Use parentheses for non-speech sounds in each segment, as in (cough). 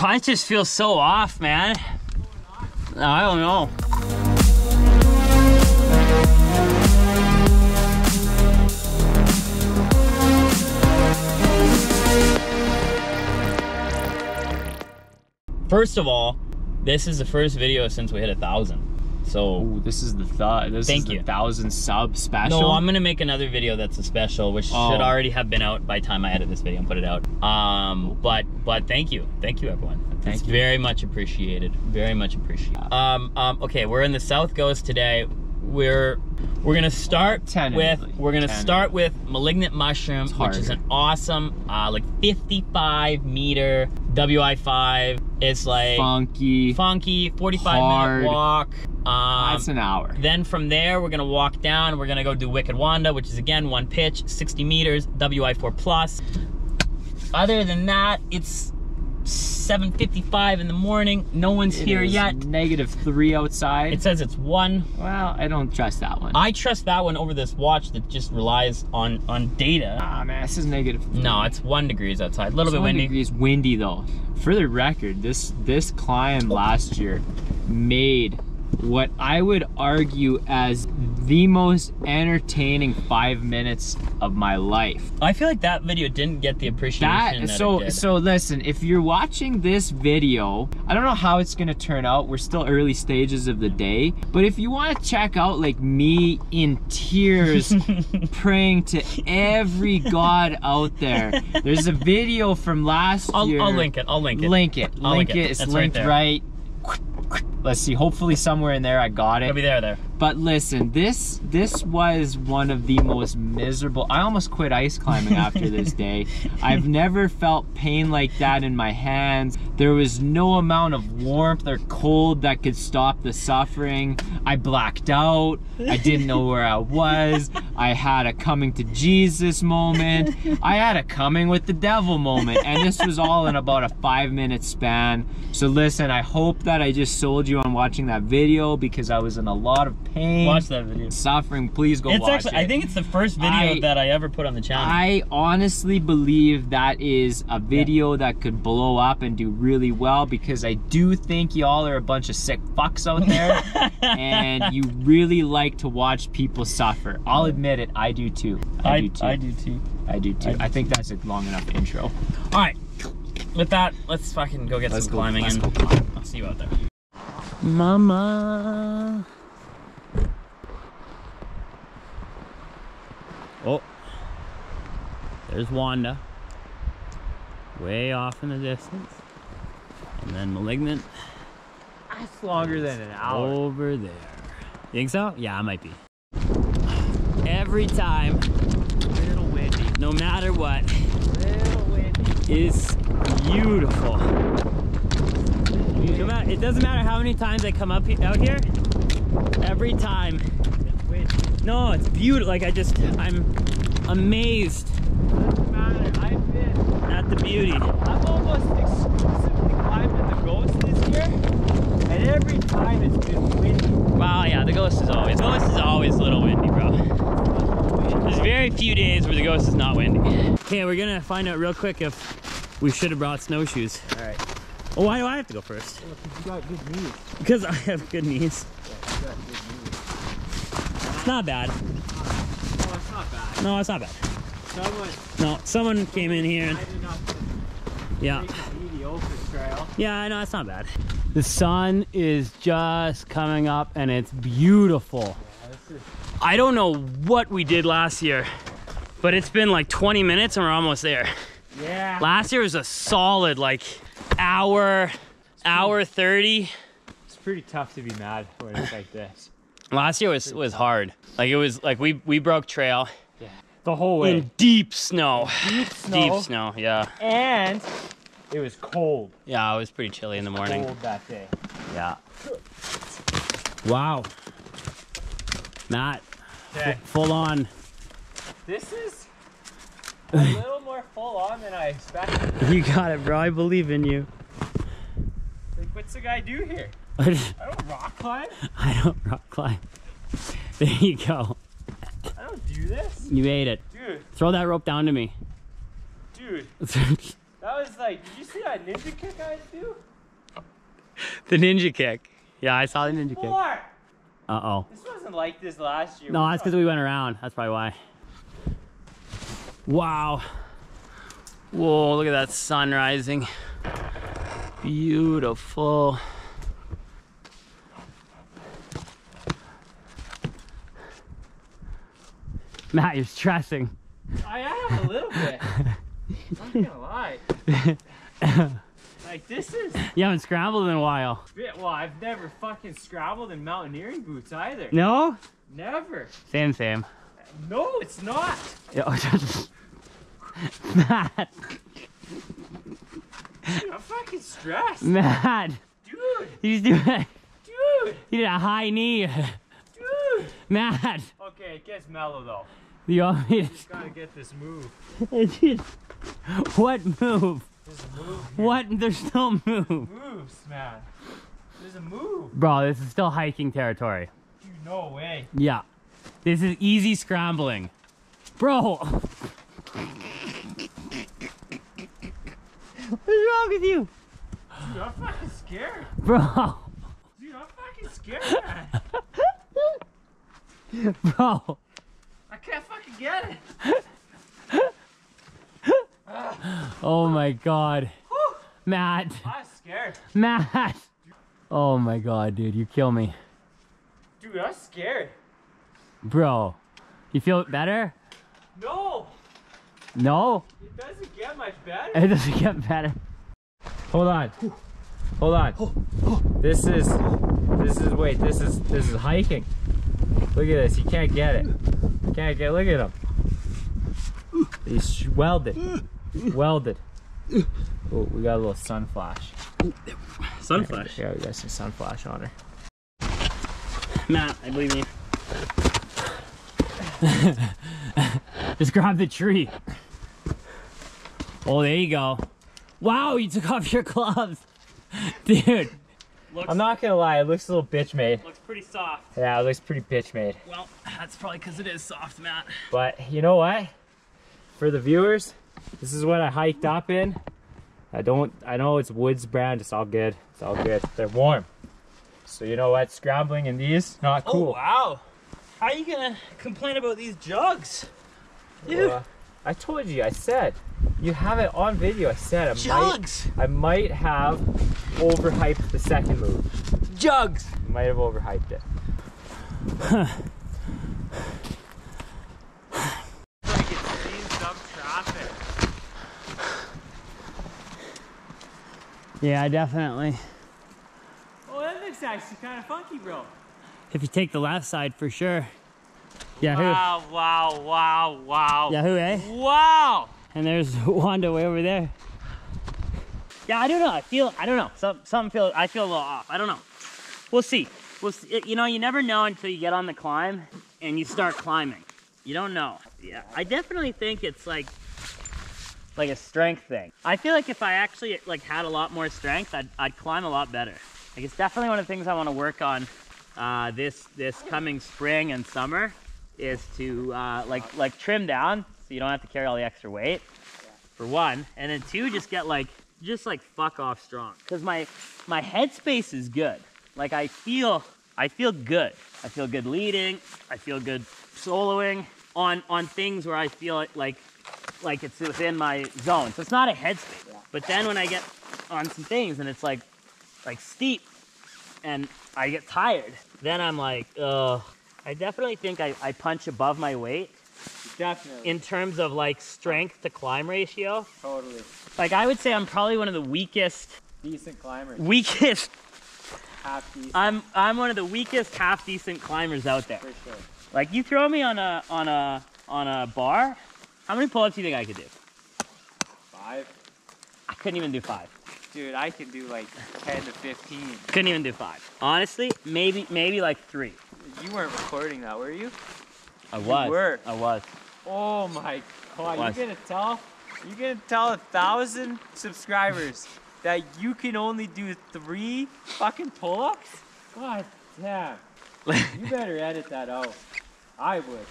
I just feel so off, man. I don't know. First of all, this is the first video since we hit a thousand. So Ooh, this is the th- this Thank is the you. thousand sub special. no, I'm gonna make another video that's a special, which Oh. should already have been out by the time I edit this video and put it out. Um, but but thank you, thank you everyone. Thank it's you. very much appreciated. Very much appreciated. Um, um, okay, we're in the South Ghost today. We're we're gonna start with we're gonna Tentatively. start with malignant mushroom, which is an awesome uh, like 55 meter WI5. It's like funky. funky 45 Hard. minute walk. Um, That's an hour. then from there, we're gonna walk down. We're gonna go do Wicked Wanda, which is again one pitch, 60 meters, WI4 plus. Other than that, it's 7:55 in the morning. No one's It here yet. Negative three outside. It says it's one. well, I don't trust that one. I trust that one over this watch that just relies on on data. ah man, this is negative. three. No, it's one degrees outside. A little It's bit one windy. degrees windy though. For the record, this this climb last year made what I would argue as the most entertaining five minutes of my life. I feel like that video didn't get the appreciation that, That so so listen, if you're watching this video, I don't know how it's gonna turn out. We're still early stages of the day, but if you want to check out like me in tears (laughs) praying to every god out there, there's a video from last I'll, year. I'll link it. I'll link it. Link it. I'll link link it. it. It's That's linked there. right. Let's see. Hopefully somewhere in there I got It'll be there. There. But listen, this this was one of the most miserable. I almost quit ice climbing after this (laughs) day. I've never felt pain like that in my hands. There was no amount of warmth or cold that could stop the suffering. I blacked out. I didn't know where I was. I had a coming to Jesus moment. I had a coming with the devil moment. And this was all in about a five minute span. So listen, I hope that I just sold you on watching that video because I was in a lot of pain. Watch that video. Suffering, please go It's watch actually. it. I think it's the first video I- that I ever put on the channel. I honestly believe that is a video that could blow up and do really well because I do think y'all are a bunch of sick fucks out there (laughs) and you really like to watch people suffer. I'll admit it, I do too. I, do too. I do too. I do too. I do I think that's a long enough intro. All right. With that, let's fucking go get Let's some go- climbing let's in. go climb. I'll see you out there. Mama. Oh. There's Wanda. Way off in the distance. And then Malignant That's longer than an hour. over there. You think so? Yeah, I might be. Every time, Little windy. no matter what, Little windy. is beautiful. No matter, it doesn't matter how many times I come up he- out here. Every time. No, it's beautiful. Like I just, I'm amazed Doesn't matter. I've been at the beauty. I've almost exclusively climbed in the ghost this year, and every time it's been windy. Wow, yeah, the ghost is always, ghost is always a little windy, bro. There's very few days where the ghost is not windy. Okay, we're gonna find out real quick if we should have brought snowshoes. All right. Well, why do I have to go first? Because you got good knees. Because I have good knees. you got good knees. It's not bad. No, it's not bad. No, it's not bad. Someone No, someone came in here and decided not to yeah. take the mediocre trail. Yeah, I know, it's not bad. The sun is just coming up and it's beautiful. Is I don't know what we did last year, but it's been like 20 minutes and we're almost there. yeah. Last year was a solid like hour, hour 30. It's pretty tough to be mad when it's like this. Last year was was hard. Like it was like we we broke trail Yeah. The whole way. in deep snow. deep (laughs) snow. Deep snow, yeah. And it was cold. Yeah, it was pretty chilly in the morning. Cold that day. Yeah. Wow. Matt, Okay. full on. This is a little more full on than I expected. (laughs) You got it, bro. I believe in you. Like, what's the guy do here? I don't rock climb. (laughs) I don't rock climb. There you go. I don't do this. You made it. Dude, Throw that rope down to me. dude, (laughs) that was like, did you see that ninja kick I do? The ninja kick. Yeah, I saw the ninja kick. Four. Uh oh. This wasn't like this last year. No, that's because we went around. That's probably why. Wow. Whoa, look at that sun rising. Beautiful. Matt, you're stressing. I am a little bit. (laughs) I'm not gonna lie. Like this is You haven't scrambled in a while. Well, I've never fucking scrabbled in mountaineering boots either. No? Never. Same, same. No, it's not. Yeah, (laughs) Matt, Dude, I'm fucking stressed. Matt, Dude, he's doing, dude, he did a high knee. dude. Matt, Okay, it gets mellow though. you want (laughs) me Gotta get this move. (laughs) what move? There's a move. What? There's no move. Moves, man. There's a move. Bro, this is still hiking territory. Dude, no way. Yeah. This is easy scrambling. Bro. (laughs) What's wrong with you? Dude, I'm fucking scared. Bro. Dude, I'm fucking scared. (laughs) Bro. I can't fucking get it. (laughs) Oh my god. Whew, Matt. I'm scared. Matt. Oh my god, dude. You kill me. Dude, I'm scared. Bro. You feel better? No, No? it doesn't get much better. It doesn't get better. Hold on. Hold on. (gasps) This is this is wait, this is this is hiking. Look at this. You can't get it. Can't get look at him. He's welded. Welded. Oh, we got a little sun flash. Sun flash? Yeah, we got some sun flash on her. Matt, I believe you. (laughs) Just grab the tree. Oh, there you go. Wow, you took off your (laughs) gloves. Dude. Looks, I'm not gonna lie, it looks a little bitch made. looks pretty soft. Yeah, it looks pretty bitch made. Well, that's probably because it is soft, Matt. But you know what? For the viewers, this is what I hiked up in. I don't, I know it's Woods brand, it's all good. It's all good. They're warm. So you know what? Scrambling in these, not cool. Oh, wow. How are you gonna complain about these jugs? Dude, Uh, I told you, I said, you have it on video. I said I jugs! might, I might have overhyped the second move. Jugs! Might have overhyped it. like it's seen some traffic. Yeah, definitely. Oh, that looks actually kind of funky, bro. If you take the left side, for sure. Yeah, Wow, wow, wow, wow. who? Yahoo, eh? Wow! And there's (laughs) Wanda way over there. Yeah, I don't know. I feel, I don't know. Some, some feel, I feel a little off. I don't know. We'll see. We'll see. You know, you never know until you get on the climb and you start climbing. You don't know. Yeah, I definitely think it's like, like a strength thing. I feel like if I actually like had a lot more strength, I'd, I'd climb a lot better. Like it's definitely one of the things I want to work on uh, this this coming spring and summer is to uh, like like trim down so you don't have to carry all the extra weight for one, and then two, just get like just like fuck off strong. Cause my my headspace is good. Like I feel I feel good. I feel good leading. I feel good soloing on on things where I feel like like, like it's within my zone. So it's not a headspace. But then when I get on some things and it's like like steep and I get tired, then I'm like, ugh. I definitely think I, I punch above my weight Definitely. in terms of like strength to climb ratio. totally. Like I would say I'm probably one of the weakest Decent climbers. weakest Half decent I'm I'm one of the weakest half decent climbers out there. for sure. Like you throw me on a on a on a bar, how many pull-ups do you think I could do? Five. I couldn't even do five. Dude, I can do like 10 to 15. Couldn't even do five. Honestly, maybe maybe like three. You weren't recording that, were you? I was. You were. I was. Oh my god, Was. you gonna tell you gonna tell a thousand subscribers (laughs) that you can only do three fucking pull-ups? God damn. You (laughs) better edit that out. I would.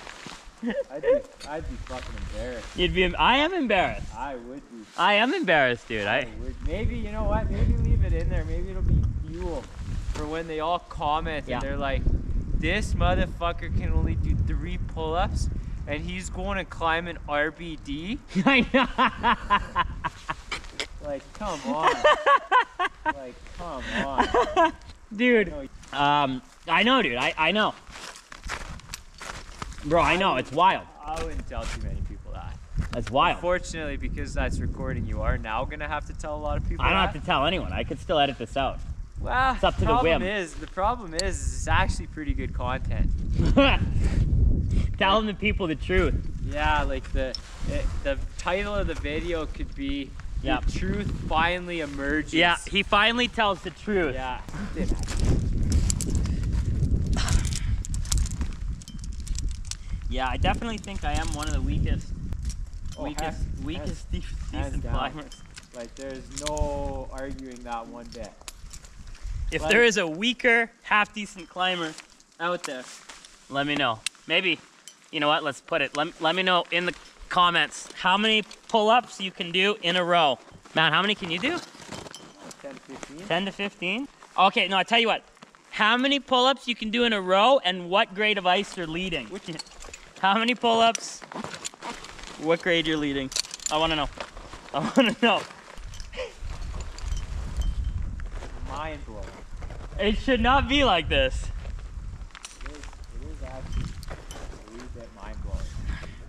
I'd be, I'd be fucking embarrassed. You'd be. I am embarrassed. I would be. I am embarrassed, dude. I. would. Maybe you know what? Maybe leave it in there. Maybe it'll be fuel for when they all comment Yeah. and they're like, "This motherfucker can only do three pull-ups, and he's going to climb an RBD." (laughs) I know. (laughs) Like, come on. (laughs) like, come on. dude. Um, I know, dude. I, I know. Bro, I know. It's wild. I wouldn't tell too many people that. That's wild. Unfortunately, because that's recording, you are now gonna have to tell a lot of people. I don't that. have to tell anyone. I could still edit this out. Well, It's up to the problem whim. is the problem is it's actually pretty good content. (laughs) Telling the people the truth. Yeah, like the it, the title of the video could be Yeah. "The truth finally emerges." Yeah, he finally tells the truth. Yeah. Yeah, I definitely think I am one of the weakest, Oh, weakest, hands- weakest de- hands decent climbers. Like there's no arguing that one bit. If there is a weaker, half decent climber out there, let me know. Maybe, you know what? Let's put it. Let, let me know in the comments how many pull-ups you can do in a row. Matt, how many can you do? 10, to 15. 10 to 15? Okay, no, I tell you what. How many pull-ups you can do in a row and what grade of ice you're leading? How many pull-ups? What grade you're leading? I want to know. I want to know. Mind blowing. It should not be like this. It is, it is actually a wee bit mind blowing.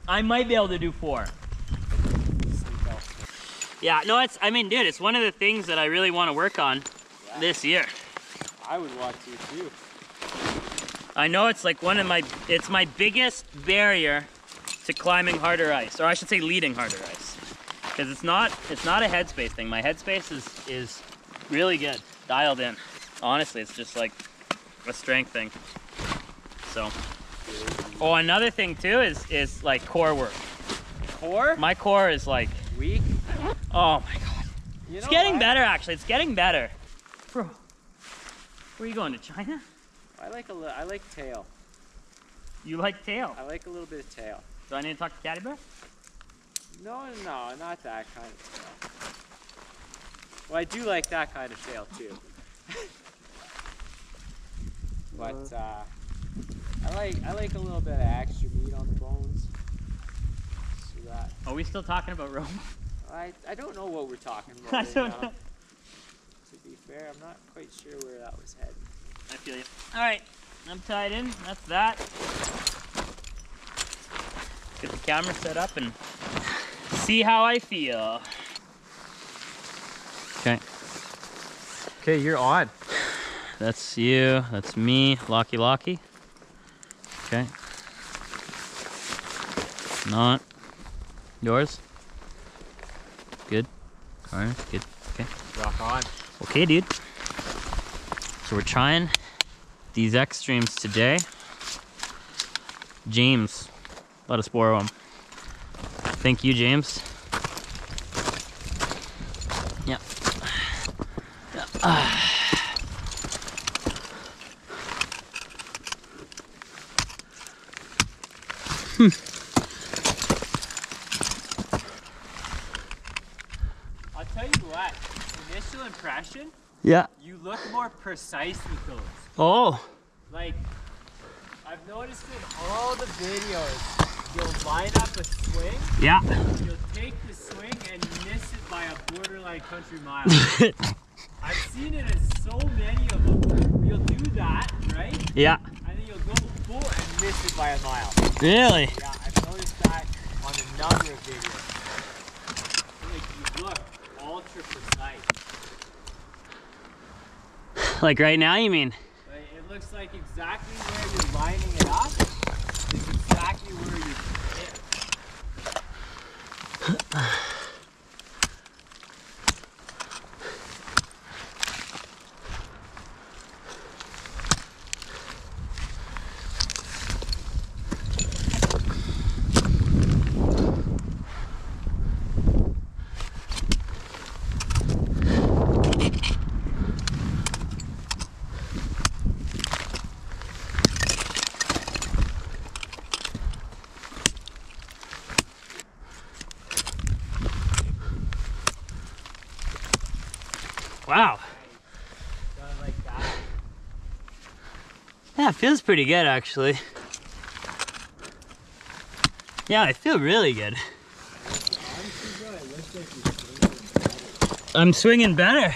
I might be able to do four. Yeah, no, it's, I mean, dude, it's one of the things that I really want to work on Yeah. this year. I would want to too. I know it's like one of my, it's my biggest barrier to climbing harder ice, or I should say leading harder ice. Because it's not, it's not a headspace thing. My headspace is, is really good, dialed in. Honestly, it's just like a strength thing. So, oh, another thing too is, is like core work. Core? My core is like, Weak? oh my God. You It's getting what? better, actually. It's getting better. Bro, where are you going to China? I like a I like tail. You like tail. I like a little bit of tail. Do I need to talk to Caddy Bear? No, no, not that kind of tail. Well, I do like that kind of tail too. (laughs) but uh, I like I like a little bit of extra meat on the bones. So that Are we still talking about Rome? I I don't know what we're talking (laughs) about. I right don't now. know. To be fair, I'm not quite sure where that was heading. I feel you. All right, I'm tied in. That's that. Get the camera set up and see how I feel. Okay, Okay, you're on. That's you. That's me. Locky Locky. Okay. Not yours. Good. All right. Good. Okay. Rock on. Okay, dude. So we're trying these extremes today. James, let us borrow them. Thank you, James. Yeah. Ah. I'll tell you what. Initial impression, Yeah. you look more precise with those. Oh. Like, I've noticed in all the videos, you'll line up a swing, Yeah. you'll take the swing and miss it by a borderline country mile. (laughs) I've seen it in so many of them. You'll do that, right? yeah. And then you'll go full and miss it by a mile. Really? Yeah, I've noticed that on a number of videos. Like, you look ultra precise. (laughs) Like right now, you mean? It looks like exactly where you're lining it up is exactly where you hit. (laughs) Wow. Yeah, it feels pretty good actually. Yeah, I feel really good. I'm swinging better.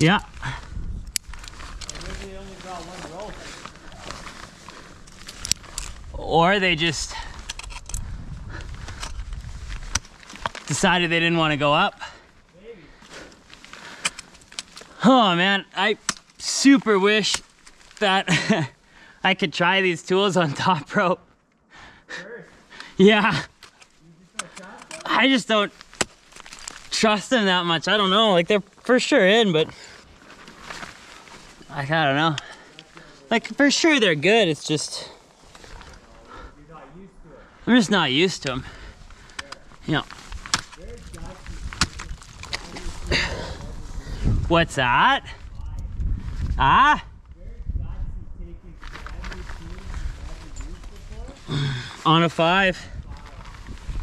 Yeah. Or they just decided they didn't want to go up. Oh man, I super wish that (laughs) I could try these tools on top rope. (laughs) Yeah. I just don't trust them that much. I don't know. Like they're for sure in, but like, I don't know. Like for sure they're good. It's just I'm just not used to them. Yeah. What's that? Ah? On a five.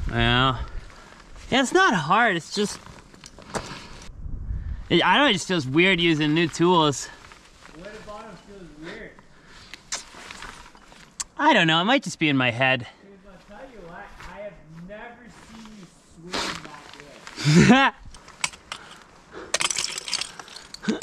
Yeah. Yeah, it's not hard. It's just. I don't know. It just feels weird using new tools. I don't know. It might just be in my head. Because I'll tell you what, I have never seen you swing (laughs) that good.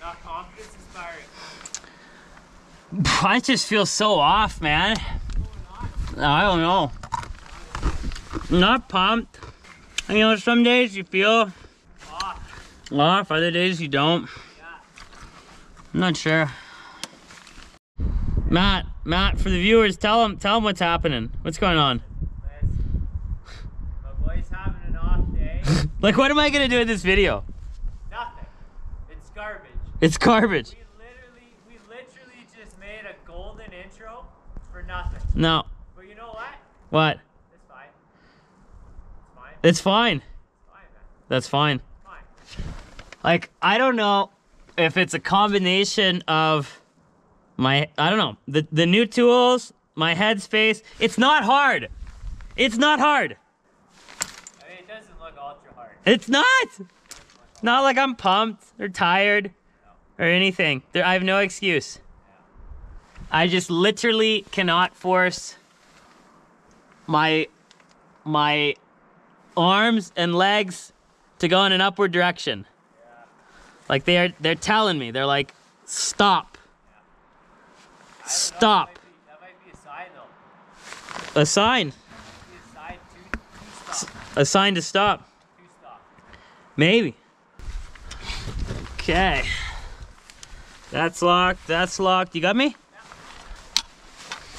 Not confidence inspiring. I just feel so off, man. I don't know. Not pumped. You know, some days you feel Off. off, other days you don't. Yeah. I'm not sure. Matt, Matt, for the viewers, tell them, tell them what's happening. What's going on? My boy's having an off day. (laughs) Like, what am I gonna do in this video? Nothing. It's garbage. It's garbage. We literally, we literally just made a golden intro for nothing. No. But you know what? What? It's fine. It's fine. It's fine. It's fine. That's fine. Fine. Like, I don't know if it's a combination of my, I don't know, the, the new tools, my headspace. It's not hard. It's not hard. I mean, it doesn't look ultra hard. It's not. Not like I'm pumped or tired or anything. There, I have no excuse. I just literally cannot force my my arms and legs to go in an upward direction. Like they are they're telling me. They're like stop. I don't know, Stop. That might be, that might be a sign. A sign. A sign to, to stop. A sign to stop. To stop. Maybe. Okay. That's locked. That's locked. You got me?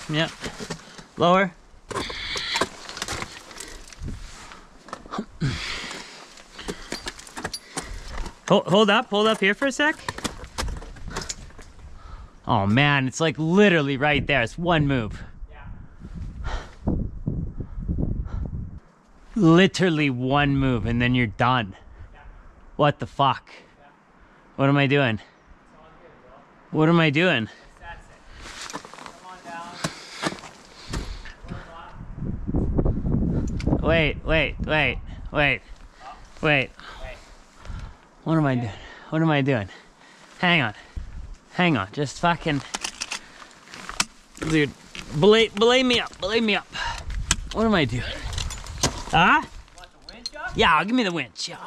Yep. Lower. Hold, hold up, hold up here for a sec. Oh man, it's like literally right there. It's one move. Yeah. Literally one move and then you're done. Yeah. What the fuck? Yeah. What am I doing? What am I doing? Wait, wait, wait, wait, wait. What am I doing? What am I doing? Hang on. Hang on. Just fucking. Dude, belay, belay me up. Belay me up. What am I doing? Huh? Yeah, give me the winch. Yeah.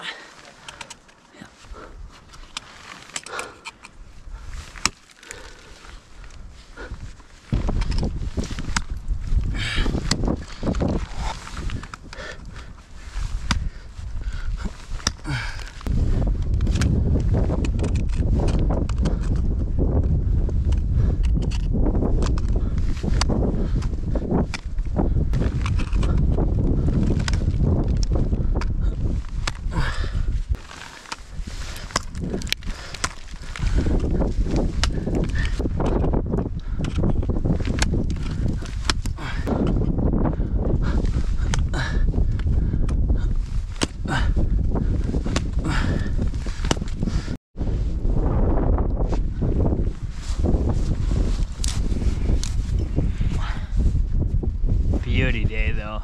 Beauty day though.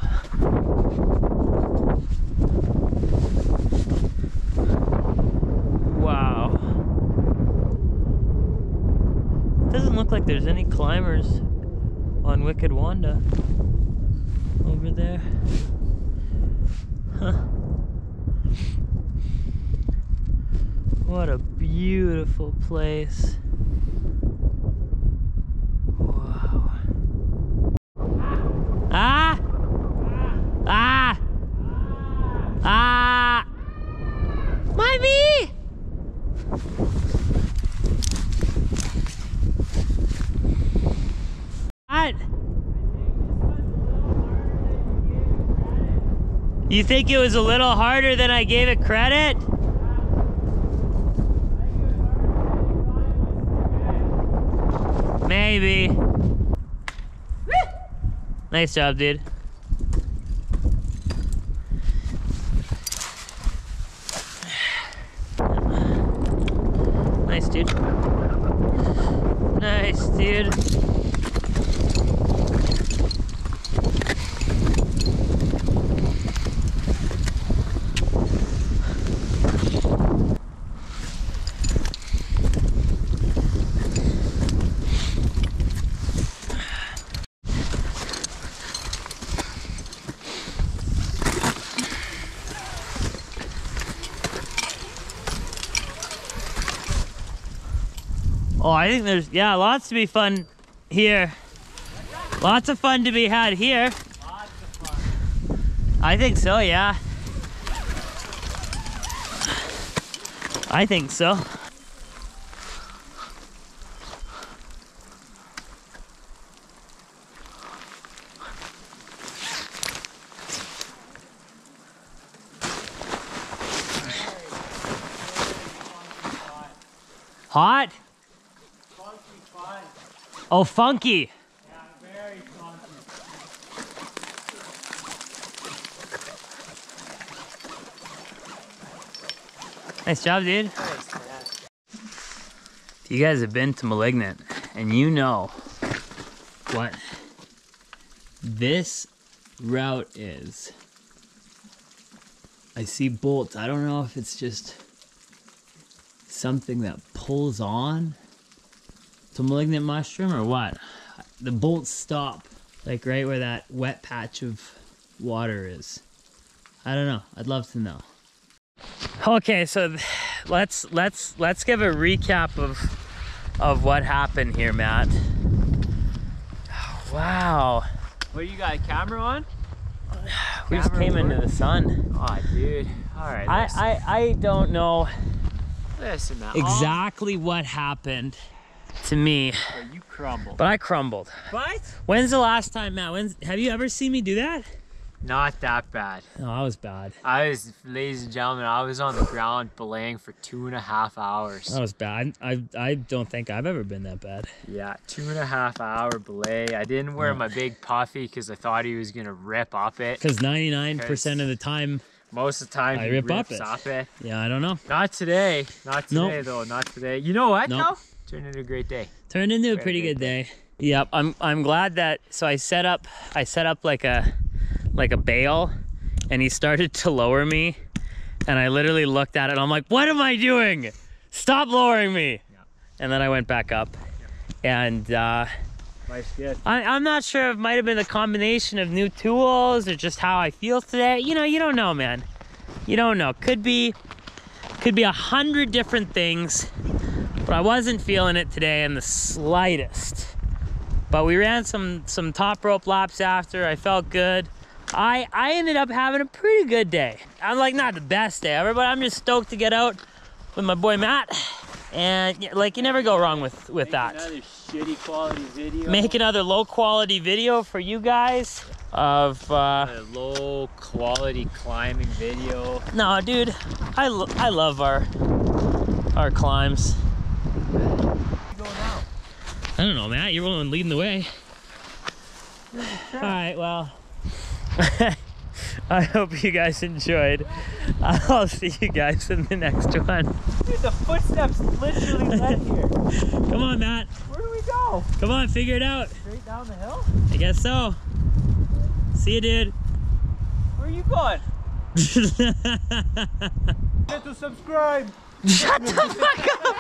Wow. Doesn't look like there's any climbers on Wicked Wanda over there. Huh. What a beautiful place. Wow. Ah! Ah! Ah! My bee! What? You think it was a little harder than I gave it credit? Maybe. Nice job, dude. Nice, dude. Nice, dude. Oh, I think there's, yeah, lots to be fun here. Lots of fun to be had here. I think so, yeah. I think so. Oh, funky. Nice job, dude. If you guys have been to Malignant and you know what this route is, I see bolts. I don't know if it's just something that pulls on to malignant mushroom or what. The bolts stop like right where that wet patch of water is. I don't know. I'd love to know. Okay, so let's let's let's give a recap of of what happened here, Matt. Wow, What you got a camera on? we just came into the sun. Oh, dude. All right. I I, I don't know listen man. exactly what happened to me, Oh, you crumble. but I crumbled. What? When's the last time, Matt? When's have you ever seen me do that? Not that bad. Oh, that was bad. I was, ladies and gentlemen, I was on the ground belaying for two and a half hours. That was bad. I, I don't think I've ever been that bad. Yeah, two and a half hour belay. I didn't wear my big puffy because I thought he was gonna rip up it. Because 99% of the time, Most of the time I he rip up it. it. yeah, I don't know. Not today. Not Nope. today though. Not today. You know what Nope. though? Turned into a great day. Turned into a pretty good good day. Yep, I'm I'm glad that so I set up I set up like a like a bail and he started to lower me and I literally looked at it and I'm like, "What am I doing? Stop lowering me." Yeah. And then I went back up. And uh Life's good. I, I'm not sure if it might have been the combination of new tools or just how I feel today. You know, you don't know, man. You don't know. Could be, could be a hundred different things, but I wasn't feeling it today in the slightest. But we ran some some top rope laps after. I felt good. I I ended up having a pretty good day. I'm like not the best day ever, but I'm just stoked to get out with my boy Matt. And yeah, like you never go wrong with with that Another shitty quality video. make another low quality video for you guys of uh a low quality climbing video. no dude i, lo- I love our our climbs You go now. I don't know matt you're the one leading the way all right well (laughs) i hope you guys enjoyed i'll see you guys in the next one Dude, the footsteps literally led (laughs) here. come on matt Where do we go? come on figure it out Straight down the hill? i guess so see you dude Where are you going? (laughs) the subscribe. Shut the fuck up